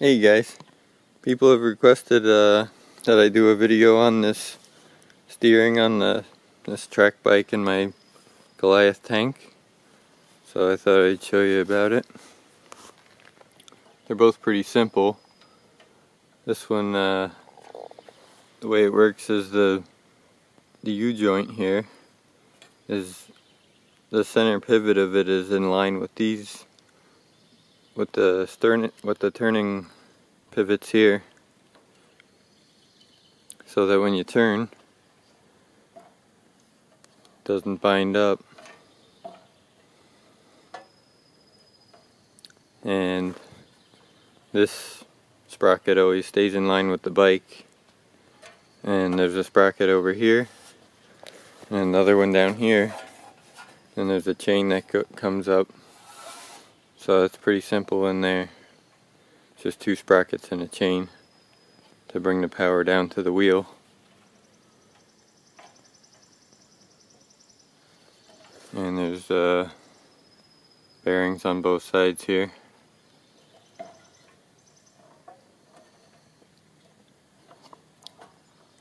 Hey guys, people have requested uh, that I do a video on this steering on the this track bike in my Goliath tank. So I thought I'd show you about it. They're both pretty simple. This one, uh, the way it works is the the U-joint here is the center pivot of it is in line with these with the stern with the turning pivots here. So that when you turn it doesn't bind up. And this sprocket always stays in line with the bike. And there's a sprocket over here and another one down here and there's a chain that comes up so it's pretty simple in there. It's just two sprockets and a chain to bring the power down to the wheel. And there's uh, bearings on both sides here.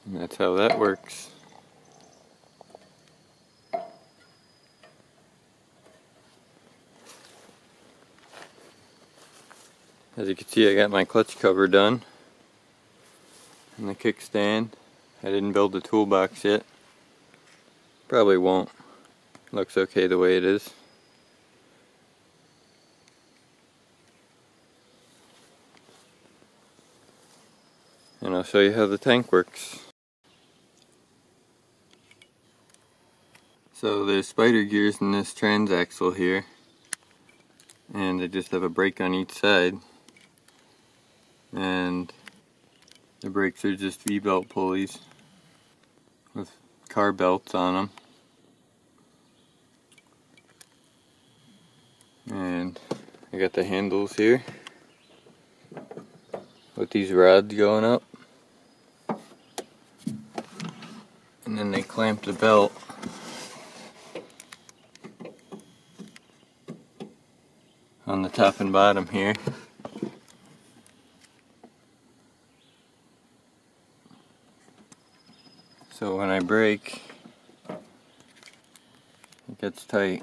And that's how that works. As you can see I got my clutch cover done and the kickstand. I didn't build the toolbox yet. Probably won't. Looks okay the way it is. And I'll show you how the tank works. So there's spider gears in this transaxle here and they just have a brake on each side and the brakes are just V-belt pulleys with car belts on them and I got the handles here with these rods going up. And then they clamp the belt. On the top and bottom here So when I brake, it gets tight.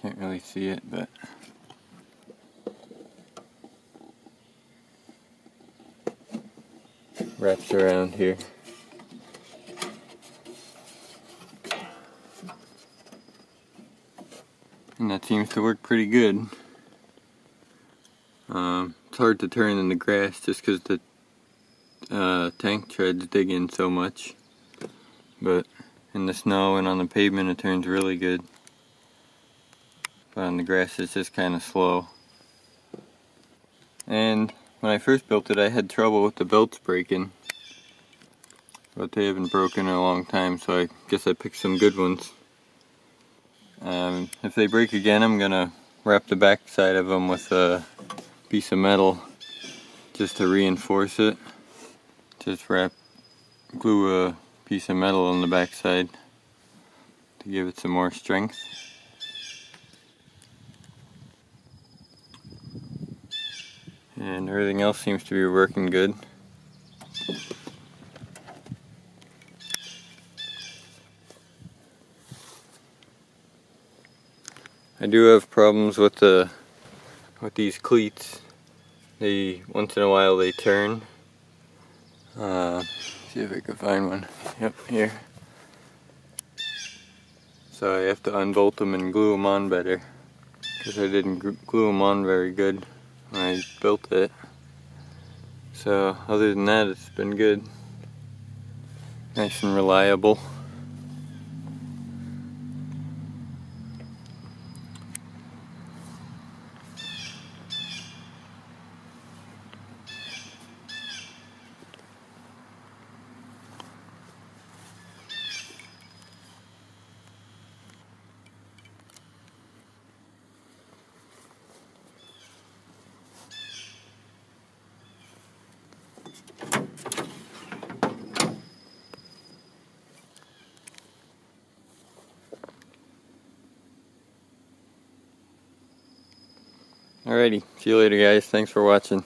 Can't really see it, but wraps around here. And that seems to work pretty good. Um, it's hard to turn in the grass just because the uh, tank treads dig in so much. But in the snow and on the pavement it turns really good. But on the grass it's just kind of slow. And when I first built it I had trouble with the belts breaking. But they haven't broken in a long time so I guess I picked some good ones. Um, if they break again I'm gonna wrap the back side of them with a piece of metal just to reinforce it just wrap glue a piece of metal on the back side to give it some more strength. And everything else seems to be working good. I do have problems with the with these cleats. They once in a while they turn uh, see if I can find one. Yep, here. So I have to unbolt them and glue them on better. Because I didn't glue them on very good when I built it. So other than that, it's been good. Nice and reliable. Alrighty, see you later guys. Thanks for watching.